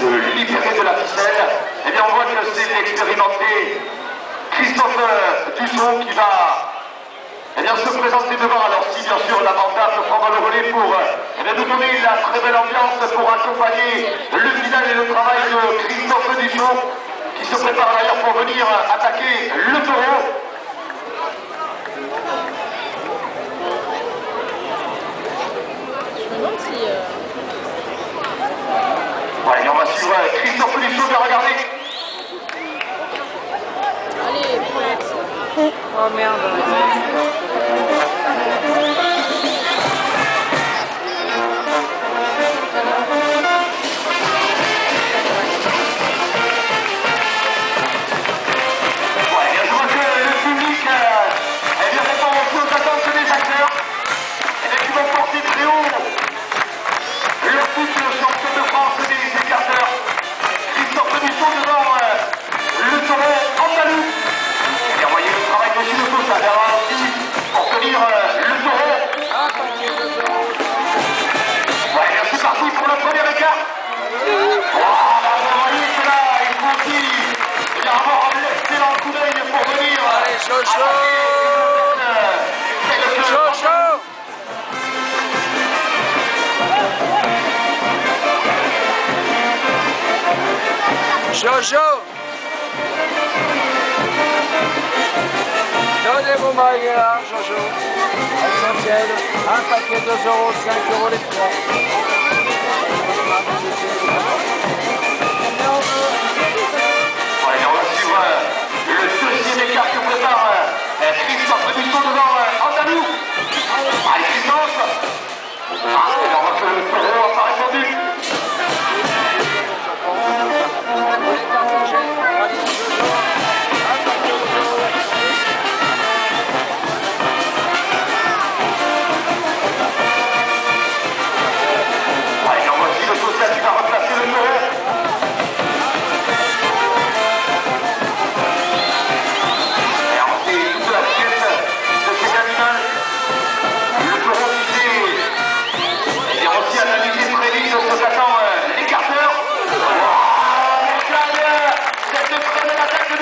se libérer de la ficelle, eh bien on voit que c'est l'expérimenté Christopher Dusson qui va eh bien, se présenter devant. Alors si bien sûr l'avantage prendra le relais pour eh nous donner la très belle ambiance pour accompagner le final et le travail de Christophe Dusson qui se prépare d'ailleurs pour venir attaquer le taureau. Allez, on va. Allez, Oh merde. Jojo Donnez-vous Jojo. Essentiel. Un paquet 2 euros, 5 euros les trois.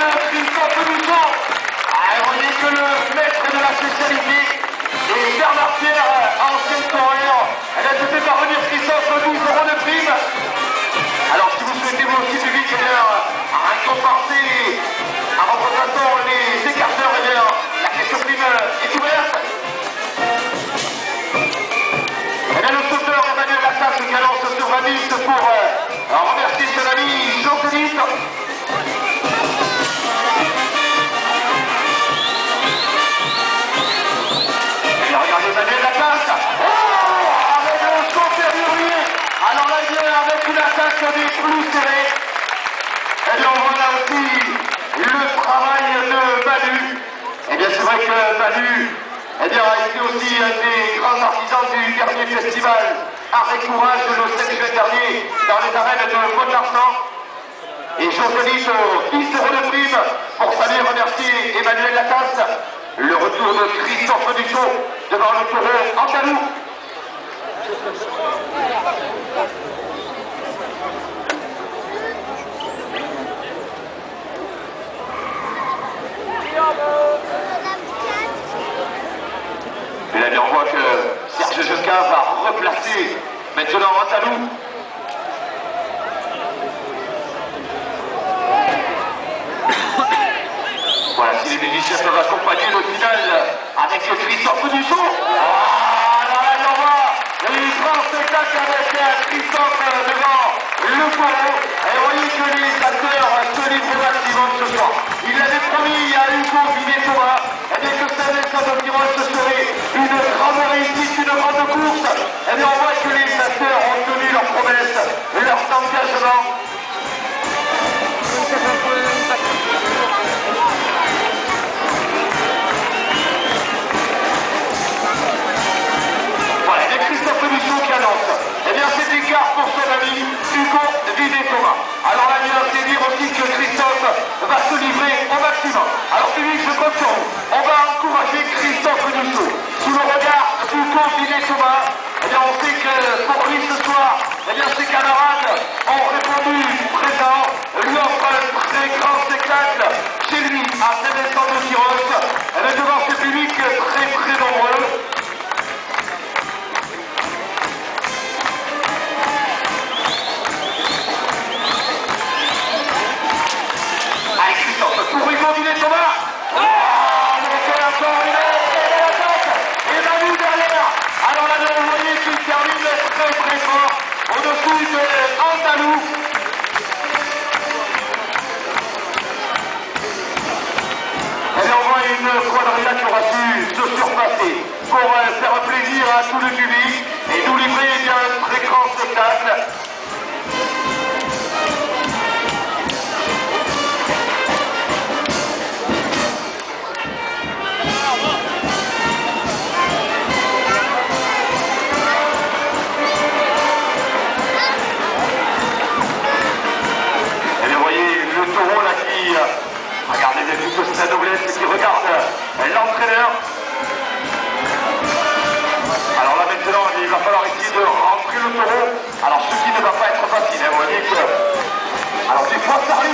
Thank you. Eh bien, a été aussi un des grands artisans du dernier festival Art et Courage le 7 juin dernier dans les arènes de Mont-Larsan. Et je sollicite 10 euros de prime pour saluer et remercier Emmanuel Lacasse. Le retour de Christophe Duchot devant le taureau Andalou. Et là, on voit que Serge Josquin va replacer maintenant Antalou. Voilà, si les musiciens peuvent accompagner le final avec Christophe Dussault. Ah, là, là, on voit les grands spectacles avec Christophe devant le poireau. Et voyez que les acteurs se livrent maximum ce soir. Il l'avait promis à Hugo Vinet-Thomas, et bien que savait ça ce serait une grande réussite, une grande Alors là, Milan, c'est dire aussi que Christophe va se livrer au maximum. Alors Philippe, je compte sur vous. On va encourager Christophe Rousseau. Sous le regard du coach Didier Thomas, eh bien, on sait que pour lui ce soir, eh bien, ses camarades ont répondu présent, lui offre un très grand spectacle chez lui à saint vincent de Girotte. Très très fort au-dessus de Andalou. Elle envoie une quadrilla qui aura se surpasser pour faire plaisir à tout le public et nous livrer eh un très grand spectacle. Toute sa noblesse qui regarde l'entraîneur. Alors là maintenant, il va falloir essayer de rentrer le taureau. Alors ce qui ne va pas être facile, hein, vous voyez que... Alors des fois ça arrive.